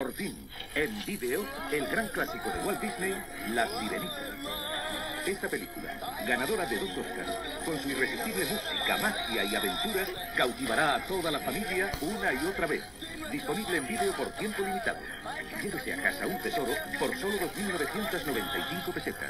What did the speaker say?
Por fin, en vídeo, el gran clásico de Walt Disney, La Sirenita. Esta película, ganadora de dos Oscars, con su irresistible música, magia y aventuras, cautivará a toda la familia una y otra vez. Disponible en vídeo por tiempo limitado. Llévese a casa un tesoro por solo 2.995 pesetas.